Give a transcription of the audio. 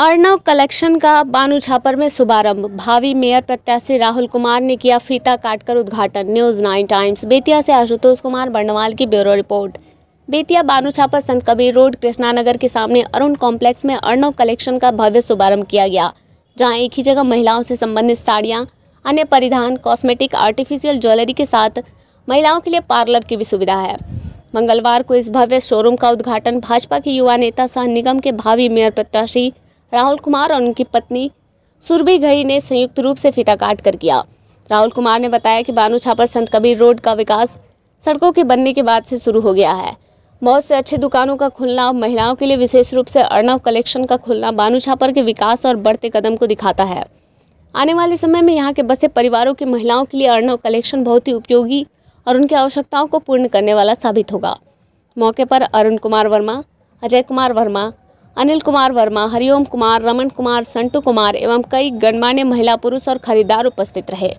Arnav collection का बानू छापर में शुभारंभ। भावी मेयर प्रत्याशी राहुल कुमार ने किया फीता काटकर उद्घाटन। News nine times. बेतिया से आशुतोष कुमार बर्णवाल की bureau report. Bettiah Banu Chhapar Sant Kabir road, Krishnanagar के सामने अरुण कॉम्प्लेक्स में अर्णव कलेक्शन का भव्य शुभारंभ किया गया, जहाँ एक ही जगह महिलाओं से संबंधित साड़ियाँ, अन्य परिधान, कॉस्मेटिक, आर्टिफिशियल ज्वेलरी के साथ महिलाओं के लिए पार्लर की भी सुविधा है। मंगलवार को इस भव्य शोरूम का उद्घाटन भाजपा के युवा नेता सह निगम के भावी मेयर प्रत्याशी राहुल कुमार और उनकी पत्नी सुरभि घई ने संयुक्त रूप से फीता काट कर किया। राहुल कुमार ने बताया कि बानू छापर संत कबीर रोड का विकास सड़कों के बनने के बाद से शुरू हो गया है। बहुत से अच्छे दुकानों का खुलना और महिलाओं के लिए विशेष रूप से अर्णव कलेक्शन का खुलना बानू छापर के विकास और बढ़ते कदम को दिखाता है। आने वाले समय में यहाँ के बसे परिवारों की महिलाओं के लिए अर्णव कलेक्शन बहुत ही उपयोगी और उनकी आवश्यकताओं को पूर्ण करने वाला साबित होगा। मौके पर अरुण कुमार वर्मा, अजय कुमार वर्मा अनिल कुमार वर्मा, हरिओम कुमार, रमन कुमार, संटू कुमार एवं कई गणमान्य महिला पुरुष और खरीदार उपस्थित रहे।